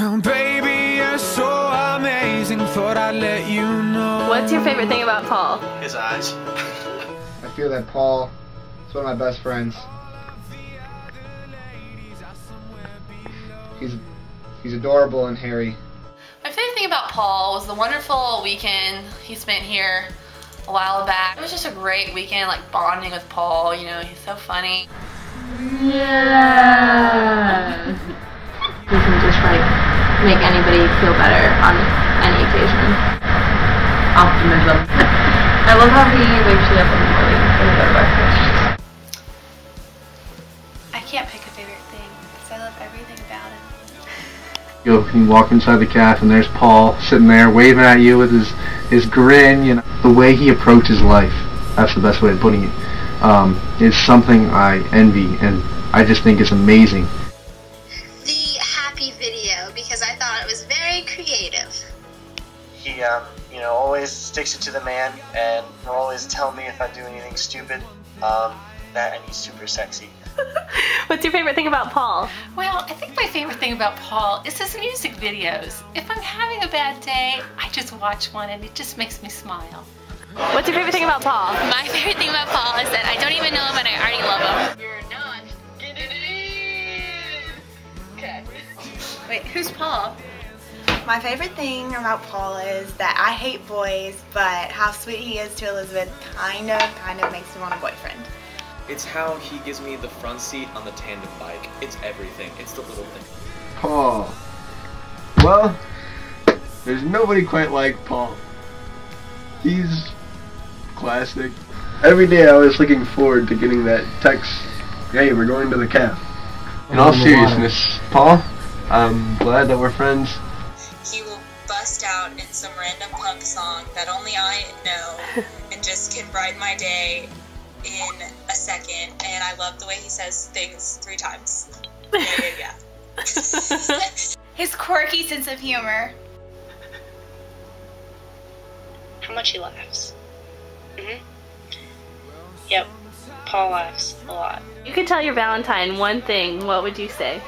Oh, baby, you're so amazing. Thought I'd let you know. What's your favorite thing about Paul? His eyes. I feel that Paul is one of my best friends. He's he's adorable and hairy. My favorite thing about Paul was the wonderful weekend he spent here a while back. It was just a great weekend, like bonding with Paul. You know, he's so funny. Yeah. Make anybody feel better on any occasion. Optimism. I love how he wakes you up in the morning and go to breakfast. I can't pick a favorite thing because I love everything about him. You can walk inside the cafe and there's Paul sitting there waving at you with his, his grin, you know. The way he approaches life, that's the best way of putting it, um, is something I envy and I just think it's amazing. Know, always sticks it to the man and will always tell me if I do anything stupid. Um, that and he's super sexy. What's your favorite thing about Paul? Well, I think my favorite thing about Paul is his music videos. If I'm having a bad day, I just watch one and it just makes me smile. What's your favorite thing about Paul? My favorite thing about Paul is that I don't even know him and I already love him. You're not getting it Okay. Wait, who's Paul? My favorite thing about Paul is that I hate boys, but how sweet he is to Elizabeth kind of, kind of makes me want a boyfriend. It's how he gives me the front seat on the tandem bike. It's everything. It's the little thing. Paul. Well, there's nobody quite like Paul. He's classic. Every day I was looking forward to getting that text, hey, we're going to the calf. In all seriousness, Paul, I'm glad that we're friends. That only I know and just can brighten my day in a second. And I love the way he says things three times. Yeah, yeah, yeah. His quirky sense of humor. How much he laughs. hmm Yep. Paul laughs a lot. You could tell your Valentine one thing. What would you say?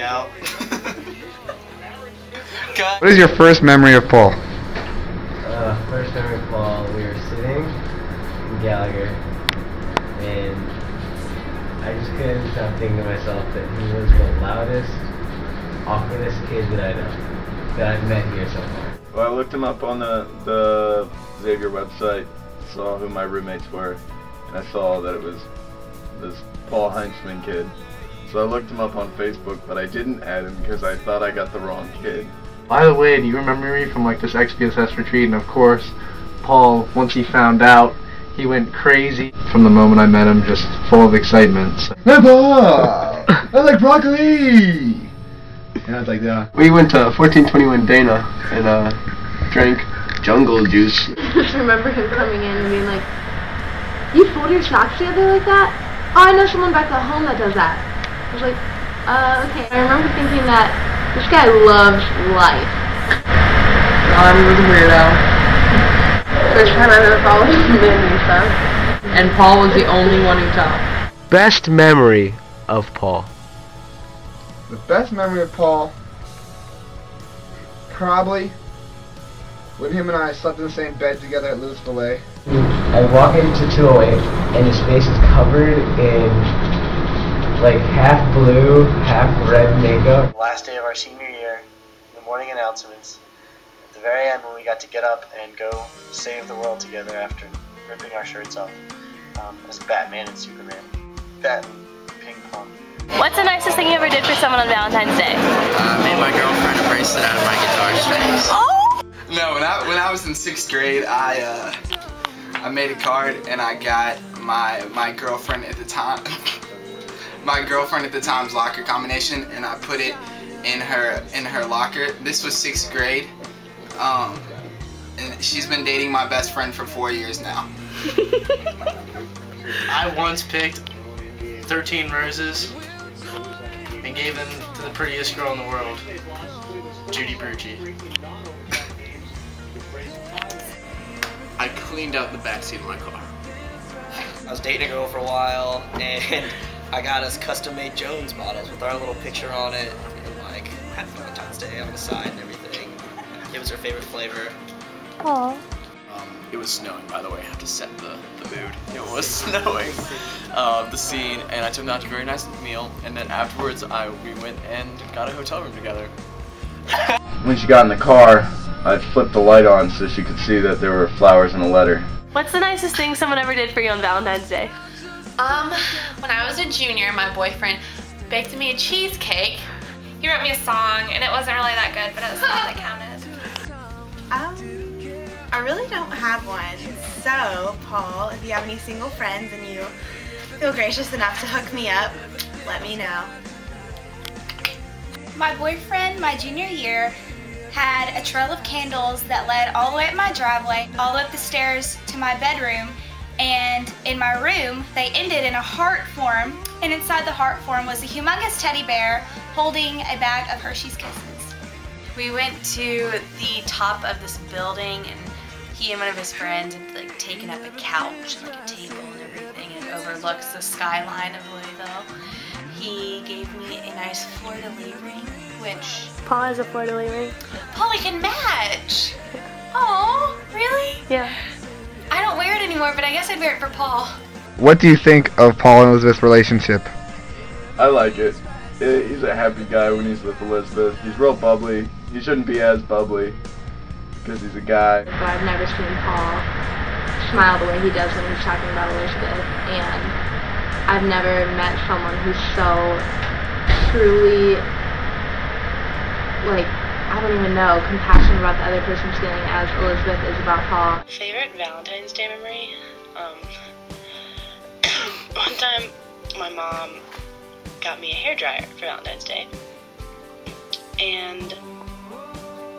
Out? What is your first memory of Paul? Uh, first memory of Paul, we were sitting in Gallagher, and I just couldn't stop thinking to myself that he was the loudest, awkwardest kid that I know, that I've met here so far. Well, I looked him up on the, the Xavier website, saw who my roommates were, and I saw that it was this Paul Heinzman kid. So I looked him up on Facebook, but I didn't add him because I thought I got the wrong kid. By the way, do you remember me from like this XPSS retreat? And of course, Paul, once he found out, he went crazy from the moment I met him, just full of excitement. So- Hey Paul! I like broccoli! And I was like, yeah. We went to 1421 Dana and uh, drank jungle juice. just remember him coming in and being like, you fold your socks together like that? Oh, I know someone back at home that does that. I was like, uh, okay. I remember thinking that this guy loves life. John was a weirdo. First time I've ever followed him in and stuff. And Paul was the only one who talked. Best memory of Paul. The best memory of Paul, probably when him and I slept in the same bed together at Louis Filet. I walk into 208, and his face is covered in like half blue, half red makeup. Last day of our senior year, the morning announcements. At the very end, when we got to get up and go save the world together after ripping our shirts off um, as Batman and Superman. That ping pong. What's the nicest thing you ever did for someone on Valentine's Day? I made my girlfriend a bracelet out of my guitar strings. Oh! No, when I when I was in sixth grade, I uh, I made a card and I got my my girlfriend at the time my girlfriend at the time's locker combination and I put it in her in her locker. This was sixth grade. Um, and she's been dating my best friend for four years now. I once picked 13 roses and gave them to the prettiest girl in the world, Judy Brucci. I cleaned out the backseat of my car. I was dating a girl for a while, and I got us custom-made Jones bottles with our little picture on it, and like Happy Valentine's Day on the side and everything. It was her favorite flavor. Aww. Um, it was snowing, by the way. I have to set the, the mood. It was snowing, um, the scene, and I took them out to a very nice meal. And then afterwards, I we went and got a hotel room together. When she got in the car, I flipped the light on so she could see that there were flowers in a letter. What's the nicest thing someone ever did for you on Valentine's Day? Um, when I was a junior, my boyfriend baked me a cheesecake. He wrote me a song, and it wasn't really that good, but it was something that counted. Um, I really don't have one. So, Paul, if you have any single friends and you feel gracious enough to hook me up, let me know. My boyfriend, my junior year, had a trail of candles that led all the way up my driveway, all up the stairs to my bedroom, and in my room, they ended in a heart form, and inside the heart form was a humongous teddy bear holding a bag of Hershey's Kisses. We went to the top of this building and he and one of his friends had like taken up a couch, and like a table and everything, and it overlooks the skyline of Louisville. He gave me a nice fleur-de-lis ring, which Paul has a fleur-de-lis ring. Paul, we can match. Oh, really? Yeah. I don't wear it anymore, but I guess I'd wear it for Paul. What do you think of Paul and Elizabeth's relationship? I like it. He's a happy guy when he's with Elizabeth. He's real bubbly. He shouldn't be as bubbly because he's a guy. But I've never seen Paul smile the way he does when he's talking about Elizabeth, and I've never met someone who's so truly, like, I don't even know, compassionate about the other person's feeling as Elizabeth is about Paul. Favorite Valentine's Day memory? Um, one time, my mom got me a hair dryer for Valentine's Day, and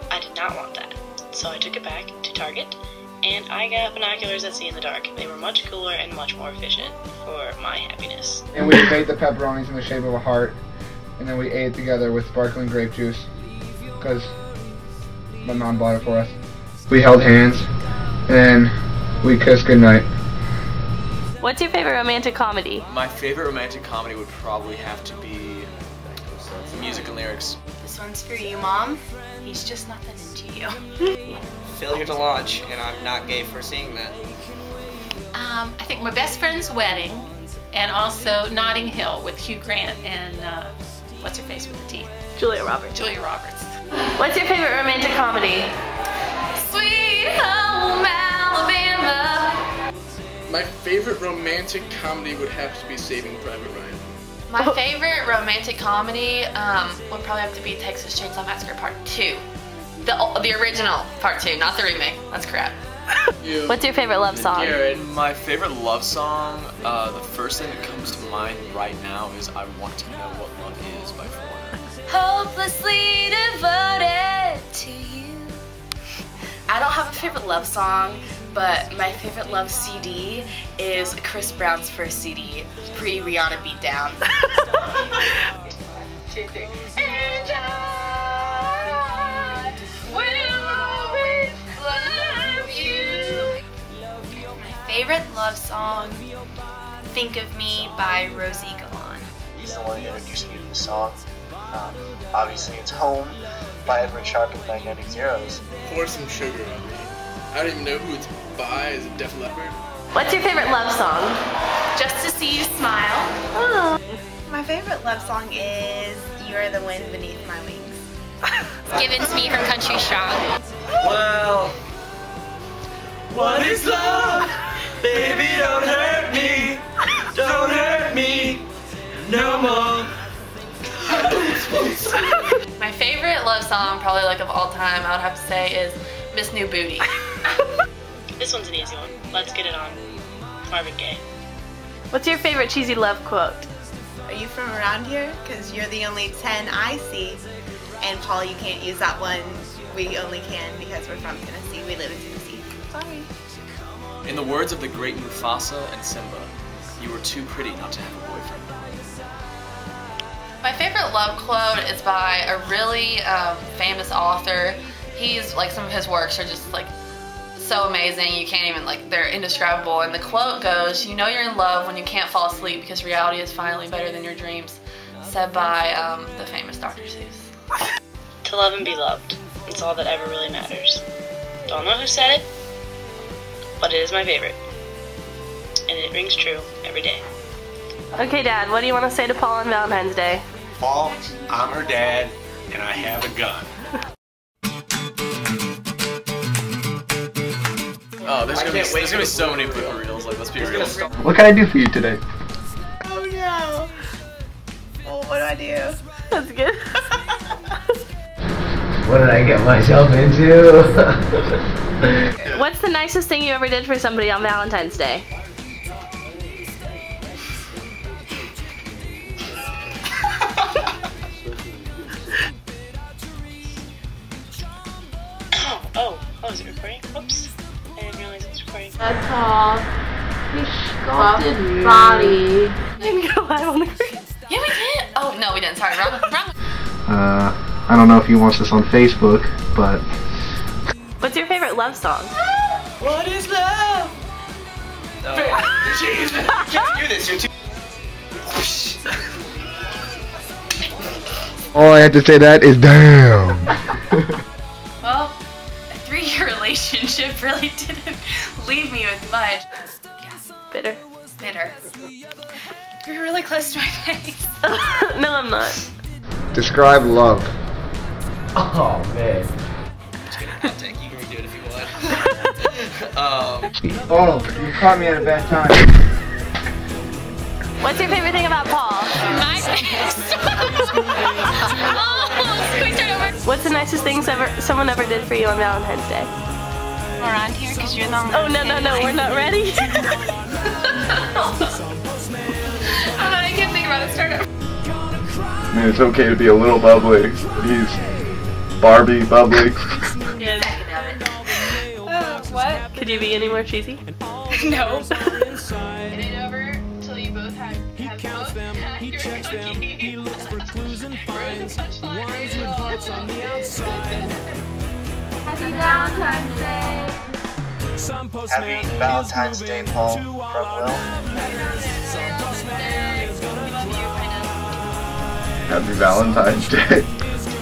I did not want that. So I took it back to Target, and I got binoculars that see in the dark. They were much cooler and much more efficient for my happiness. And we made the pepperonis in the shape of a heart, and then we ate it together with sparkling grape juice, because my mom bought it for us. We held hands, and we kissed goodnight. What's your favorite romantic comedy? My favorite romantic comedy would probably have to be music and lyrics. This one's for you, Mom. He's just nothing into you. Failure to launch, and I'm not gay for seeing that. Um, I think my best friend's wedding, and also Notting Hill with Hugh Grant and uh, what's her face with the teeth? Julia Roberts. Julia Roberts. What's your favorite romantic comedy? Sweet home Alabama. My favorite romantic comedy would have to be Saving Private Ryan. My favorite romantic comedy um, would probably have to be Texas Chainsaw Massacre Part 2. The, the original Part 2, not the remake. That's crap. You. What's your favorite love song? My favorite love song, uh, the first thing that comes to mind right now is I Want to Know What Love Is by Foreigner. Hopelessly devoted to you. I don't have a favorite love song, but my favorite love CD is Chris Brown's first CD, pre Rihanna Beatdown. Two, three. And I will always love you. My favorite love song, Think of Me by Rosie Galan. He's the one who introduced me to the song. Um, obviously, it's Home by Edward Sharpe and the Magnetic Zeros. Pour some sugar on me. I don't even know who it's by. Is it Def Leppard? What's your favorite love song? Just to see you smile. Oh. My favorite love song is You Are the Wind Beneath My Wings. Given to me from Country Strong. Well, what is love? Baby, don't hurt me. Don't hurt me no more. Love song, probably like of all time, I would have to say is Miss New Booty. This one's an easy one. Let's get it on. Marvin Gaye. What's your favorite cheesy love quote? Are you from around here? Because you're the only 10 I see. And Paul, you can't use that one. We only can because we're from Tennessee. We live in Tennessee. Sorry. In the words of the great Mufasa and Simba, you were too pretty not to have a boyfriend. My favorite love quote is by a really um, famous author. He's like some of his works are just like so amazing. You can't even like they're indescribable. And the quote goes, "You know you're in love when you can't fall asleep because reality is finally better than your dreams." Said by um, the famous Dr. Seuss. To love and be loved. It's all that ever really matters. Don't know who said it, but it is my favorite. And it rings true every day. Okay, Dad, what do you want to say to Paul on Valentine's Day? Paul, I'm her dad, and I have a gun. Oh, there's I gonna, be, can't there's gonna be for so many blooper reels. Like, let's be real. What can I do for you today? Oh no. Well, what do I do? That's good. What did I get myself into? What's the nicest thing you ever did for somebody on Valentine's Day? A tall, sculpted body. Didn't go live on the screen. Yeah, we did. Oh no, we didn't. Sorry, wrong, wrong. Uh, I don't know if he wants this on Facebook, but What's your favorite love song? What is love? No. Jeez, man, you can't do this. You're too. all I have to say that is damn. Well, a three-year relationship really didn't leave me with much. Bitter. Bitter. You're really close to my face. no, I'm not. Describe love. oh man. Hot take. You can redo it if you want. um, Oh, you caught me at a bad time. What's your favorite thing about Paul? My face. oh, can we start over? What's the nicest thing ever someone ever did for you on Valentine's Day? Around here, because you're the only Oh no no no, we're not ready. I can't think about it. Start over. I mean, it's okay to be a little bubbly. He's Barbie bubbly. Uh, what? Could you be any more cheesy? No. Get it over till you both have, have both had your cookie. Rose punchline. Happy Valentine's Day. Happy Valentine's Day, Paul, from Will. Happy Valentine's Day.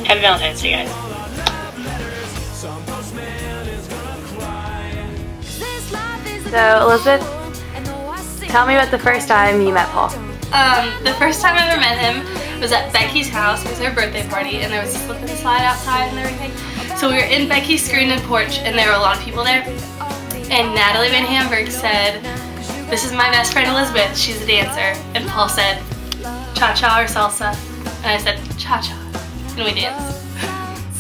Happy Valentine's Day, guys. So Elizabeth, tell me about the first time you met Paul. Um, the first time I ever met him was at Becky's house. It was her birthday party, and there was a slip and slide outside and everything. So we were in Becky's screened-in porch, and there were a lot of people there. And Natalie Van Hamburg said, "This is my best friend Elizabeth. She's a dancer." And Paul said, "Cha cha or salsa?" And I said, "Cha cha," and we danced.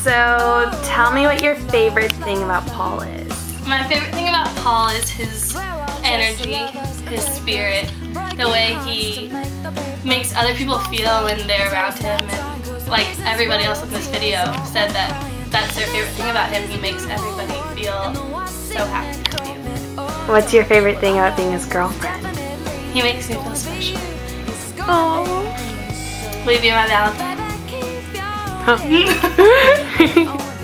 So tell me what your favorite thing about Paul is. My favorite thing about Paul is his energy, his spirit, the way he makes other people feel when they're around him. And like everybody else in this video said that that's their favorite thing about him. He makes everybody feel so happy. What's your favorite thing about being his girlfriend? He makes me feel special. Oh. Will you be my Valentine?